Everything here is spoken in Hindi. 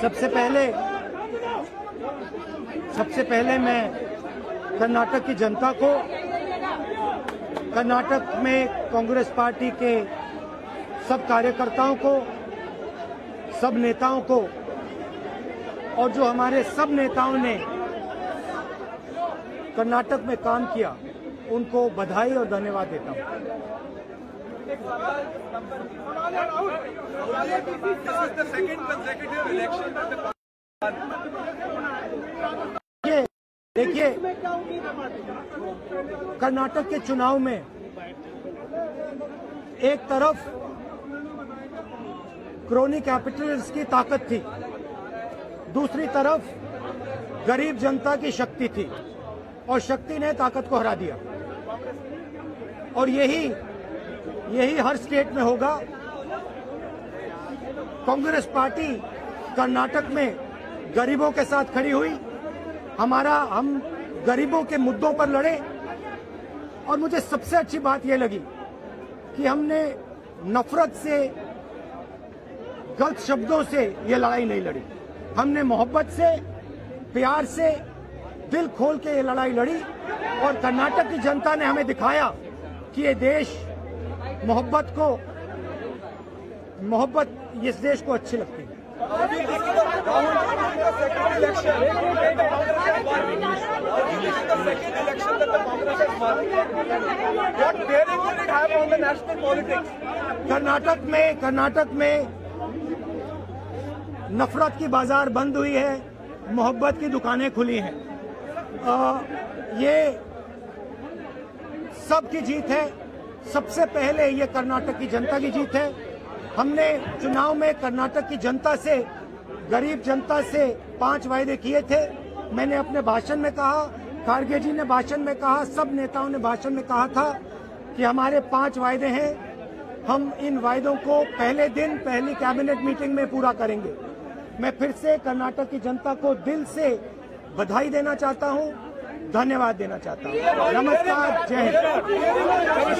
सबसे पहले सबसे पहले मैं कर्नाटक की जनता को, कर्नाटक में कांग्रेस पार्टी के सब कार्यकर्ताओं को, सब नेताओं को, और जो हमारे सब नेताओं ने कर्नाटक में काम किया, उनको बधाई और धन्यवाद देता हूँ। देखिए, कर्नाटक के चुनाव में एक तरफ़ क्रोनी कैपिटलिस्ट की ताकत थी, दूसरी तरफ़ गरीब जनता की शक्ति थी और शक्ति ने ताकत को हरा दिया। और यही यही हर स्टेट में होगा। कांग्रेस पार्टी कर्नाटक में गरीबों के साथ खड़ी हुई। हमारा, हम गरीबों के मुद्दों पर लड़े। और मुझे सबसे अच्छी बात यह लगी कि हमने नफरत से, गलत शब्दों से ये लड़ाई नहीं लड़ी। हमने मोहब्बत से, प्यार से, दिल खोल के ये लड़ाई लड़ी। और कर्नाटक की जनता ने हमें दिखाया कि ये देश मोहब्बत को, मोहब्बत इस देश को अच्छी लगती है। कर्नाटक में कर्नाटक में नफरत की बाज़ार बंद हुई है, मोहब्बत की दुकानें खुली हैं। ये सबकी जीत है। सबसे पहले ये कर्नाटक की जनता की जीत है। हमने चुनाव में कर्नाटक की जनता से, गरीब जनता से पाँच वायदे किए थे। मैंने अपने भाषण में कहा, खारगे जी ने भाषण में कहा, सब नेताओं ने भाषण में कहा था कि हमारे पाँच वायदे हैं। हम इन वायदों को पहले दिन, पहली कैबिनेट मीटिंग में पूरा करेंगे। मैं फिर से कर्नाटक की जनता को दिल से बधाई देना चाहता हूँ, धन्यवाद देना चाहता हूँ। नमस्कार, जय हिंद।